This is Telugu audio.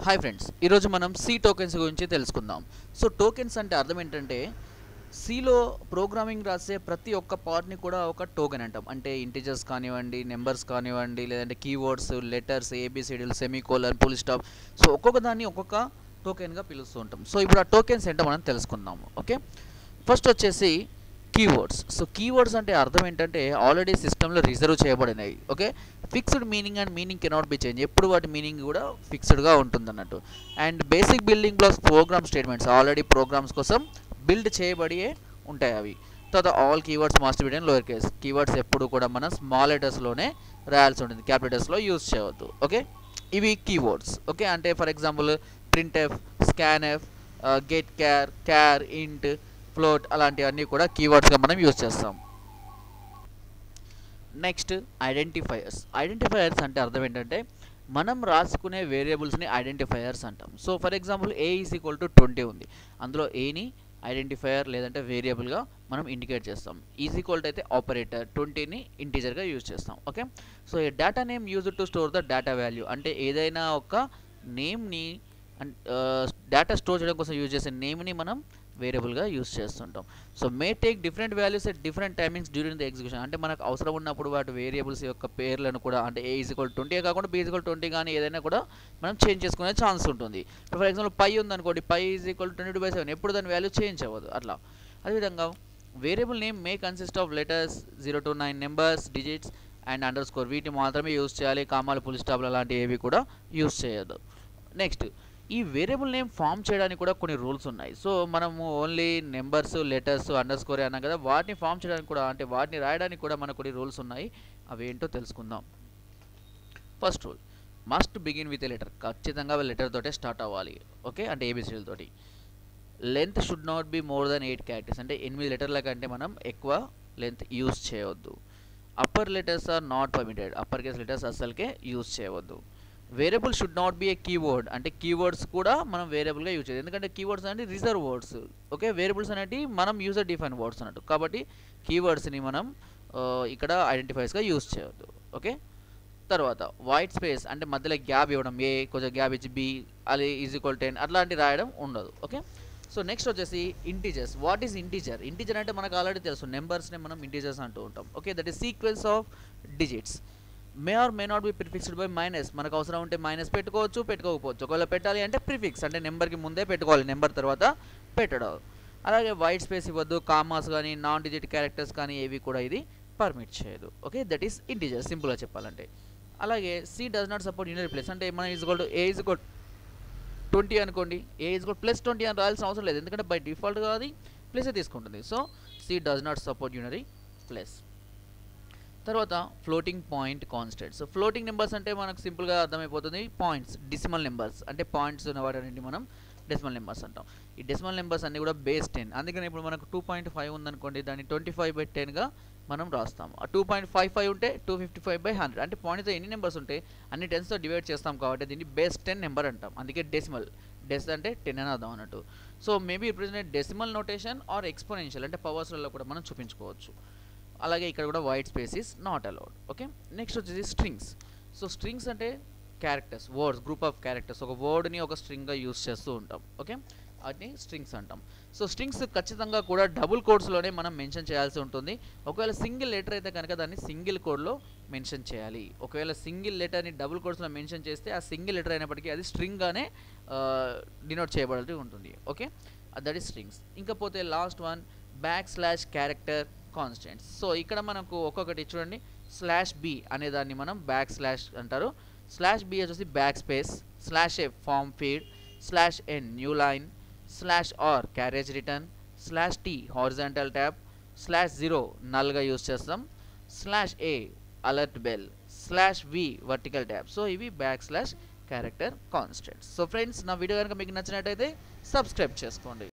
హాయ్ ఫ్రెండ్స్ ఈరోజు మనం సి టోకెన్స్ గురించి తెలుసుకుందాం. సో టోకెన్స్ అంటే అర్థం ఏంటంటే సిలో ప్రోగ్రామింగ్ రాసే ప్రతి ఒక్క పార్ట్ని కూడా ఒక టోకెన్ అంటాం. అంటే ఇంటిజర్స్ కానివ్వండి నెంబర్స్ కానివ్వండి లేదంటే కీవర్డ్స్ లెటర్స్ ఏబిసిడీలు సెమీకోలర్ పుల్ స్టాప్ సో ఒక్కొక్క దాన్ని ఒక్కొక్క టోకెన్గా పిలుస్తూ ఉంటాం. సో ఇప్పుడు ఆ టోకెన్స్ ఏంటో మనం తెలుసుకుందాము ఓకే ఫస్ట్ వచ్చేసి కీవర్డ్స్ సో కీవర్డ్స్ అంటే అర్థం ఏంటంటే ఆల్రెడీ సిస్టంలో రిజర్వ్ చేయబడినాయి okay fixed meaning and meaning cannot be change ఎప్పుడు వాటి మీనింగ్ కూడా ఫిక్స్డ్గా ఉంటుంది అన్నట్టు and basic building blocks program statements already programs కోసం బిల్డ్ చేయబడి ఉంటాయి అవి. తర్వాత all keywords must be lower case keywords ఎప్పుడు కూడా మనం స్మాల్ లెటర్స్లోనే రాయాల్సి ఉంటుంది. క్యాపిటల్స్లో యూజ్ చేయవద్దు. ఓకే ఇవి కీవర్డ్స్ ఓకే అంటే for example print f scan f get char char int float అలాంటివన్నీ కూడా కీవర్డ్స్గా మనం యూజ్ చేస్తాం. నెక్స్ట్ ఐడెంటిఫైయర్స్ ఐడెంటిఫైయర్స్ అంటే అర్థం ఏంటంటే మనం రాసుకునే వేరియబుల్స్ని ఐడెంటిఫైయర్స్ అంటాం. So for example a is equal to twenty ఉంది. అందులో ఏని ఐడెంటిఫైయర్ లేదంటే వేరియబుల్గా మనం ఇండికేట్ చేస్తాం. ఈజ్ ఈక్వల్ అయితే ఆపరేటర్ ట్వంటీని ఇంటీజర్గా యూజ్ చేస్తాం. ఓకే సో ఈ data name use to store the data value అంటే ఏదైనా ఒక నేమ్ని డేటా స్టోర్ చేయడం కోసం యూజ్ చేసే నేమ్ని మనం వేరియబుల్గా యూస్ చేస్తుంటాం. So may take different values at different timings during the execution. అంటే మనకు అవసరం ఉన్నప్పుడు వాటి వేరియబుల్స్ యొక్క పేర్లను కూడా అంటే ఏ ఈజ్వల్ ట్వంటీ కాకుండా బీ ఈజ్వల్ ట్వంటీ కానీ ఏదైనా కూడా మనం చేంజ్ చేసుకునే ఛాన్స్ ఉంటుంది. ఫర్ ఎగ్జాంపుల్ పై ఉందనుకోండి pi equal twenty two by seven ఎప్పుడు దాని వాల్యూ చేంజ్ అవ్వదు. అట్లా. అదేవిధంగా variable name may consist of letters zero to nine numbers digits and underscore వీటిని మాత్రమే యూస్ చేయాలి. కామాలు పుల్ స్టాప్లు అలాంటివి ఏవి కూడా యూస్ చేయదు నెక్స్ట్ ఈ వేరియబుల్ నేమ్ ఫామ్ చేయడానికి కూడా కొన్ని రూల్స్ ఉన్నాయి. సో మనము only numbers letters underscore అన్నాం కదా వాటిని ఫామ్ చేయడానికి కూడా అంటే వాటిని రాయడానికి కూడా మనకు కొన్ని రూల్స్ ఉన్నాయి. అవి ఏంటో తెలుసుకుందాం. First rule must begin with a letter. ఖచ్చితంగా లెటర్ తోటే స్టార్ట్ అవ్వాలి. ఓకే? అంటే ఏబిసిడీల తోటి. Length should not be more then eight characters. అంటే ఎనిమిది లెటర్ల కంటే మనం ఎక్కువ లెంత్ యూస్ చేయవద్దు. Upper letters are not permitted. Upper case letters అస్సలకే use చేయవద్దు. Variable should not be a keyword అంటే కీవర్డ్స్ కూడా మనం వేరియబుల్గా యూజ్ చేయాలి ఎందుకంటే కీవర్డ్స్ అంటే రిజర్వ్ వర్డ్స్ ఓకే వేరియబుల్స్ అనేవి మనం యూజర్ డిఫైన్ వర్డ్స్ అన్నట్టు. కాబట్టి కీవర్డ్స్ని మనం uh, ఇక్కడ ఐడెంటిఫైస్గా యూజ్ చేయవద్దు ఓకే తర్వాత వైట్ స్పేస్ అంటే మధ్యలో గ్యాప్ ఇవ్వడం ఏ కొంచెం గ్యాప్ ఇచ్చి బి అది ఈజ్ ఈక్వల్ టెన్ అట్లాంటివి రాయడం ఉండదు. ఓకే సో నెక్స్ట్ వచ్చేసి integers what is integer integer అంటే మనకు ఆల్రెడీ తెలుసు. నెంబర్స్ని మనం ఇంటీజర్స్ అంటూ ఉంటాం. Okay that is sequence of digits may or may not be prefixed by minus మనకు అవసరం ఉంటే మైనస్ పెట్టుకోవచ్చు పెట్టుకోకపోవచ్చు. ఒకవేళ పెట్టాలి అంటే ప్రిఫిక్స్ అంటే నెంబర్కి ముందే పెట్టుకోవాలి. నెంబర్ తర్వాత పెట్టడం. అలాగే వైట్ స్పేస్ ఇవ్వద్దు. కామాస్ కానీ నాన్ డిజిట్ క్యారెక్టర్స్ కానీ ఏవి కూడా ఇది పర్మిట్ చేయదు. ఓకే దట్ ఈస్ ఇంటీజర్ సింపుల్గా చెప్పాలంటే. అలాగే C does not support unary plus అంటే మన is equal a is equal twenty అనుకోండి. A is equal plus twenty అని రాయాల్సిన అవసరం లేదు. ఎందుకంటే బై డిఫాల్ట్గా అది ప్లేసే తీసుకుంటుంది. So C does not support unary plus తర్వాత floating point constant so floating numbers అంటే మనకు సింపుల్గా అర్థమైపోతుంది పాయింట్స్ డిసిమల్ నెంబర్స్ అంటే పాయింట్స్ ఉన్నవాటి మనం డెసిమల్ నెంబర్స్ అంటాం. ఈ డెసిమల్ నెంబర్స్ అన్నీ కూడా బేస్ టెన్ అందుకని ఇప్పుడు మనకు టూ పాయింట్ ఫైవ్ ఉందనుకోండి దాన్ని ట్వంటీ ఫైవ్ బై టెన్గా మనం రాస్తాము. ఆ టూ పాయింట్ ఫైవ్ ఫైవ్ ఉంటే two fifty five by hundred అంటే పాయింట్తో ఎన్ని నెంబర్స్ ఉంటాయి అన్ని టెన్స్తో డివైడ్ చేస్తాం కాబట్టి దీన్ని బేస్ టెన్ నెంబర్ అంటాం. అందుకే డెసిమల్ డెస్ అంటే టెన్ అని అర్థం అన్నట్టు. So maybe represent decimal notation or exponential అంటే పవర్స్లలో కూడా మనం చూపించుకోవచ్చు. అలాగే ఇక్కడ కూడా white space is not allowed okay next వచ్చేసి స్ట్రింగ్స్ సో స్ట్రింగ్స్ అంటే characters words group of characters ఒక వర్డ్ని ఒక స్ట్రింగ్గా యూస్ చేస్తూ ఉంటాం. ఓకే వాటిని స్ట్రింగ్స్ అంటాం. సో స్ట్రింగ్స్ ఖచ్చితంగా కూడా డబుల్ కోడ్స్లోనే మనం మెన్షన్ చేయాల్సి ఉంటుంది. ఒకవేళ సింగిల్ లెటర్ అయితే కనుక దాన్ని సింగిల్ కోడ్లో మెన్షన్ చేయాలి. ఒకవేళ సింగిల్ లెటర్ని డబుల్ కోడ్స్లో మెన్షన్ చేస్తే ఆ సింగిల్ లెటర్ అయినప్పటికీ అది స్ట్రింగ్గానే డినోట్ చేయబడి ఉంటుంది. ఓకే దట్ ఈస్ స్ట్రింగ్స్ ఇంకపోతే last one back slash character constants so ఇక్కడ మనకు ఒక్కొక్కటి చూడండి. స్లాష్ బి అనే దాన్ని మనం బ్యాక్ స్లాష్ అంటారు. స్లాష్ బి వచ్చేసి back space slash A form feed slash N new line slash R carriage return slash T horizontal tab slash zero నల్గా use చేస్తాం. Slash A alert bell slash V vertical tab so ఇవి back slash character constants so friends నా వీడియో కనుక మీకు నచ్చినట్టయితే సబ్స్క్రైబ్ చేసుకోండి.